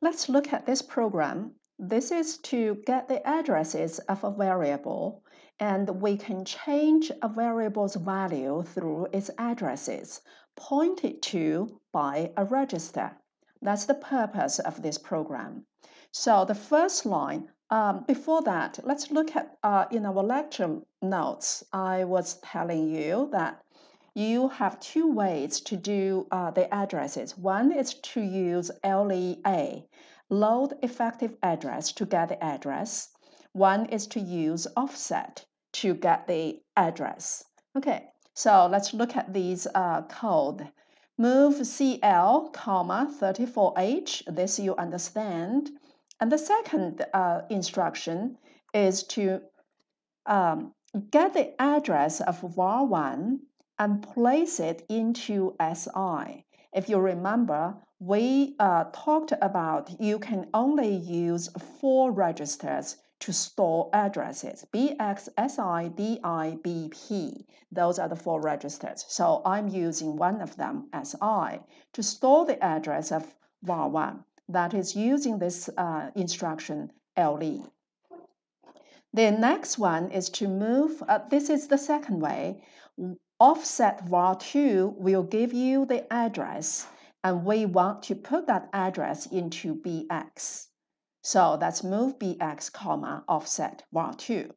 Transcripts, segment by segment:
Let's look at this program. This is to get the addresses of a variable, and we can change a variable's value through its addresses, pointed to by a register. That's the purpose of this program. So the first line, um, before that, let's look at uh, in our lecture notes, I was telling you that you have two ways to do uh, the addresses. One is to use LEA, load effective address to get the address. One is to use offset to get the address. Okay, so let's look at these uh, code. Move CL, comma, 34H, this you understand. And the second uh, instruction is to um, get the address of var1 and place it into SI. If you remember, we uh, talked about you can only use four registers to store addresses BX, SI, DI, BP. Those are the four registers. So I'm using one of them, SI, to store the address of var1. That is using this uh, instruction LEA. The next one is to move, uh, this is the second way offset var2 will give you the address and we want to put that address into bx. So that's move bx comma offset var2.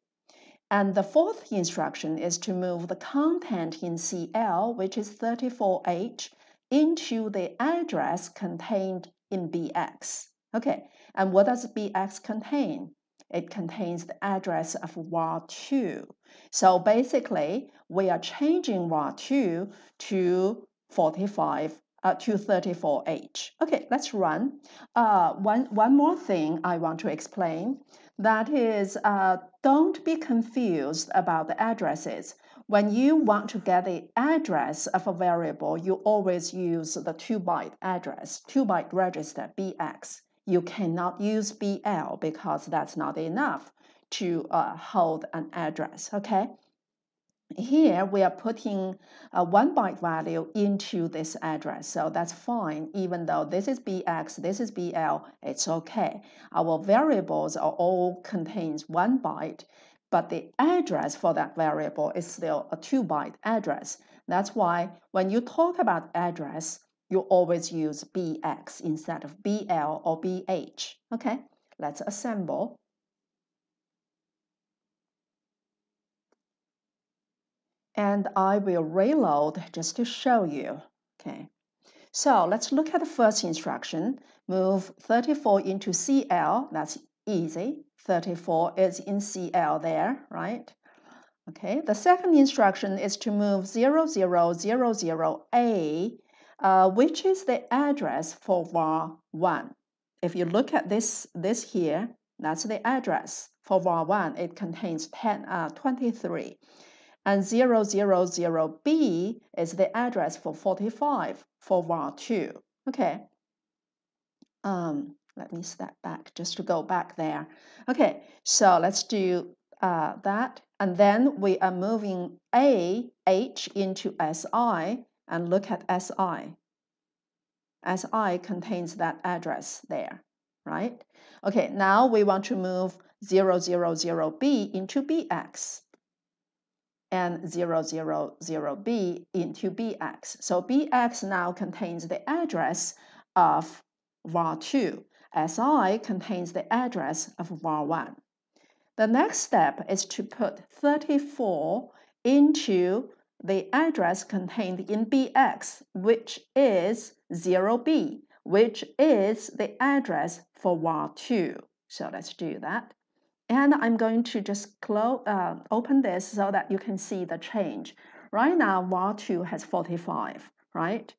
And the fourth instruction is to move the content in CL, which is 34H, into the address contained in BX. Okay, and what does BX contain? It contains the address of var2. So basically, we are changing var2 to 45 uh, to 34H. Okay, let's run. Uh, one, one more thing I want to explain. That is, uh, don't be confused about the addresses. When you want to get the address of a variable, you always use the 2-byte address, 2-byte register, BX you cannot use BL because that's not enough to uh, hold an address, okay? Here we are putting a one byte value into this address, so that's fine. Even though this is BX, this is BL, it's okay. Our variables are all contains one byte, but the address for that variable is still a two byte address. That's why when you talk about address, you always use BX instead of BL or BH. Okay, let's assemble. And I will reload just to show you. Okay, so let's look at the first instruction. Move 34 into CL, that's easy. 34 is in CL there, right? Okay, the second instruction is to move 0000A uh, which is the address for var1. If you look at this, this here, that's the address for var1. It contains 10, uh, 23. And 000B is the address for 45 for var2. Okay. Um, let me step back just to go back there. Okay, so let's do uh, that. And then we are moving A, H into SI and look at SI. SI contains that address there, right? Okay, now we want to move 000B into BX and 000B into BX. So BX now contains the address of var2. SI contains the address of var1. The next step is to put 34 into the address contained in BX, which is 0B, which is the address for var2. So let's do that. And I'm going to just close, uh, open this so that you can see the change. Right now, var2 has 45, right?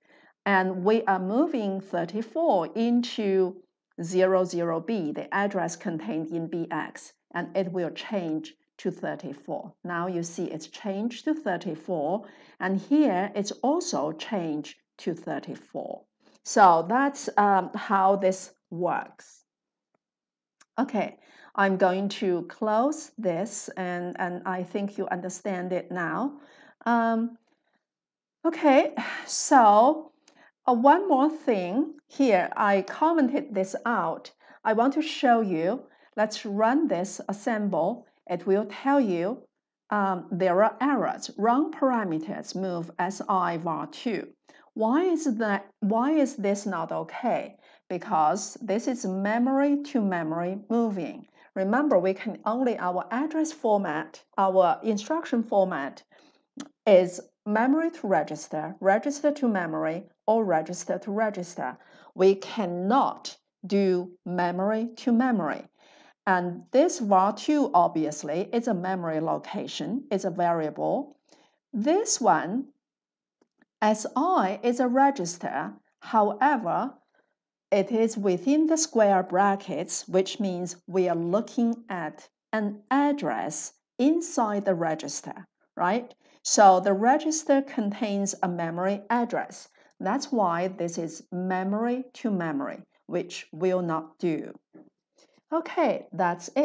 And we are moving 34 into 00B, the address contained in BX, and it will change to 34. Now you see it's changed to 34, and here it's also changed to 34. So that's um, how this works. Okay, I'm going to close this, and, and I think you understand it now. Um, okay, so Uh, one more thing here, I commented this out. I want to show you. Let's run this assemble. It will tell you um, there are errors. Wrong parameters move SI var 2. Why is that? Why is this not okay? Because this is memory to memory moving. Remember, we can only our address format, our instruction format is memory to register, register to memory, or register to register. We cannot do memory to memory. And this var2 obviously is a memory location, it's a variable. This one, SI is a register. However, it is within the square brackets, which means we are looking at an address inside the register, right? So the register contains a memory address. That's why this is memory to memory, which will not do. Okay, that's it.